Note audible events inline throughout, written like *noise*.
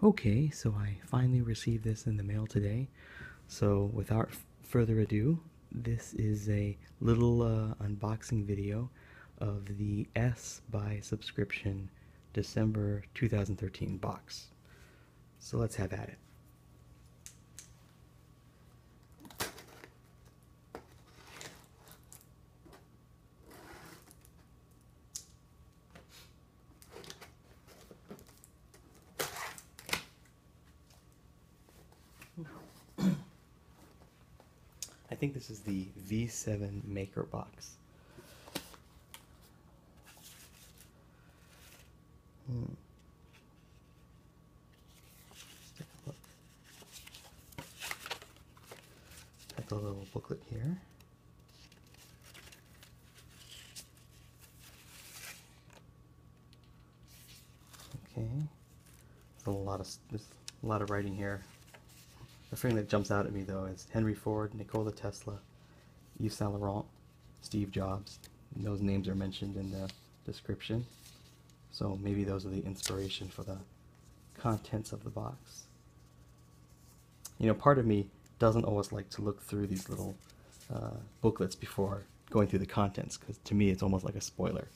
Okay, so I finally received this in the mail today. So without further ado, this is a little uh, unboxing video of the S by subscription December 2013 box. So let's have at it. I think this is the V7 Maker Box. Hmm. Got the little booklet here. Okay. There's a lot of there's a lot of writing here. Thing that jumps out at me though is Henry Ford, Nikola Tesla, Yves Saint Laurent, Steve Jobs. And those names are mentioned in the description. So maybe those are the inspiration for the contents of the box. You know, part of me doesn't always like to look through these little uh, booklets before going through the contents because to me it's almost like a spoiler.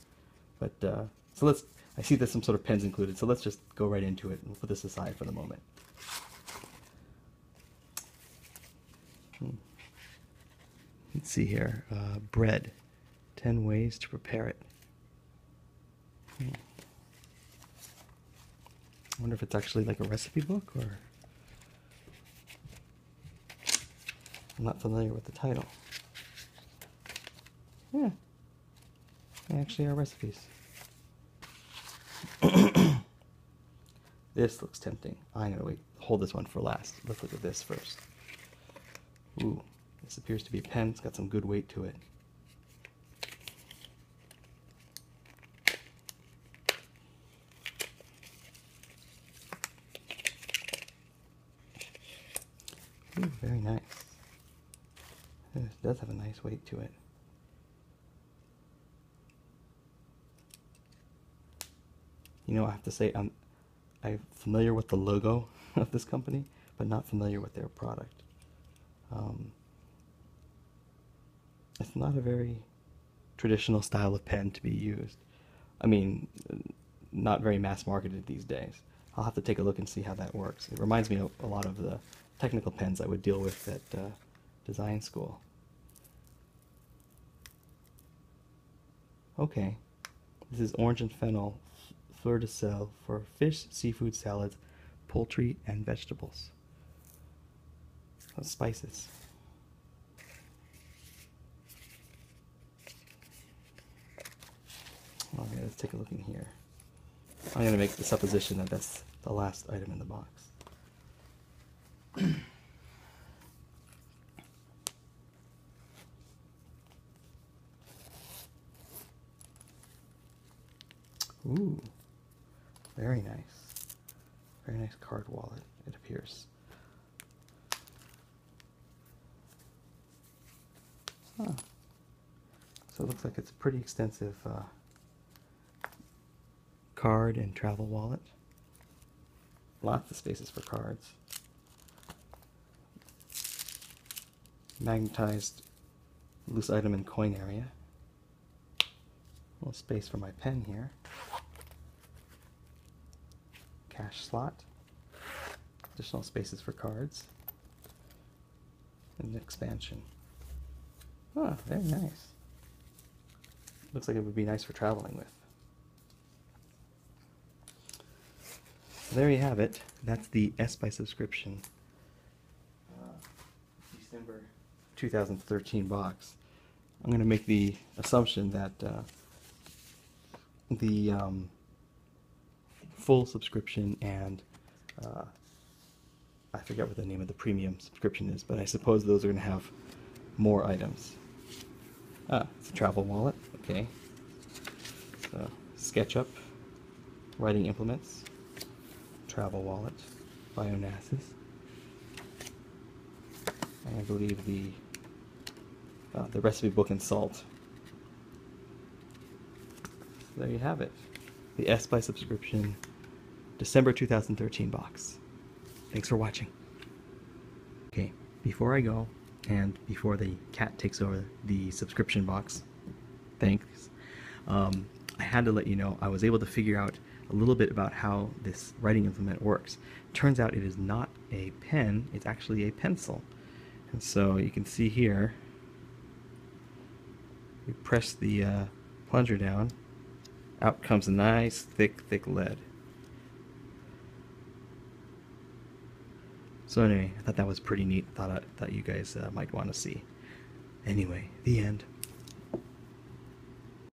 But uh, so let's. I see there's some sort of pens included, so let's just go right into it and put this aside for the moment. Hmm. Let's see here. Uh, bread. 10 ways to prepare it. Hmm. I wonder if it's actually like a recipe book or. I'm not familiar with the title. Yeah. They actually are recipes. *coughs* this looks tempting. I'm gonna wait. Hold this one for last. Let's look at this first. Ooh, this appears to be a pen. It's got some good weight to it. Ooh, very nice. It does have a nice weight to it. You know, I have to say, I'm I'm familiar with the logo *laughs* of this company, but not familiar with their product. Um, it's not a very traditional style of pen to be used. I mean, not very mass marketed these days. I'll have to take a look and see how that works. It reminds me of a lot of the technical pens I would deal with at uh, design school. Okay, this is orange and fennel fleur de sel for fish, seafood salads, poultry, and vegetables. Those spices. Okay, let's take a look in here. I'm going to make the supposition that that's the last item in the box. Ooh, very nice. Very nice card wallet, it appears. Huh. So it looks like it's a pretty extensive uh, card and travel wallet. Lots of spaces for cards. Magnetized loose item and coin area. A little space for my pen here. Cash slot. Additional spaces for cards. And expansion. Oh, very nice. Looks like it would be nice for traveling with. there you have it. That's the S by subscription. Uh, December 2013 box. I'm going to make the assumption that uh, the um, full subscription and uh, I forget what the name of the premium subscription is, but I suppose those are going to have more items. Ah, it's a travel wallet. Okay. So, SketchUp, writing implements, travel wallet, Bionassus. And I believe the uh, the recipe book and salt. So there you have it. The S by subscription December 2013 box. Thanks for watching. Okay, before I go, and before the cat takes over the subscription box, thanks, um, I had to let you know I was able to figure out a little bit about how this writing implement works. Turns out it is not a pen, it's actually a pencil. And so you can see here, you press the uh, plunger down, out comes a nice thick, thick lead. So anyway, I thought that was pretty neat. Thought I, thought you guys uh, might want to see. Anyway, the end.